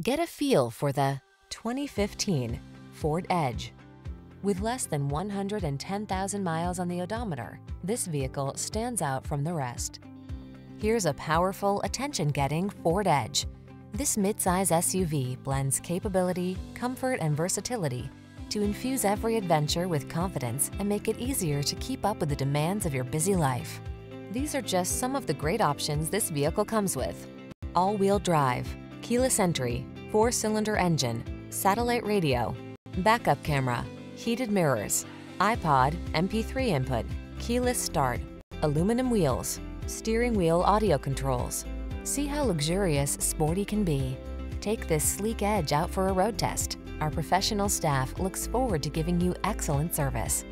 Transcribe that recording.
Get a feel for the 2015 Ford Edge. With less than 110,000 miles on the odometer, this vehicle stands out from the rest. Here's a powerful, attention-getting Ford Edge. This midsize SUV blends capability, comfort, and versatility to infuse every adventure with confidence and make it easier to keep up with the demands of your busy life. These are just some of the great options this vehicle comes with. All-wheel drive, keyless entry, four-cylinder engine, satellite radio, backup camera, heated mirrors, iPod, MP3 input, keyless start, aluminum wheels, steering wheel audio controls. See how luxurious sporty can be. Take this sleek edge out for a road test. Our professional staff looks forward to giving you excellent service.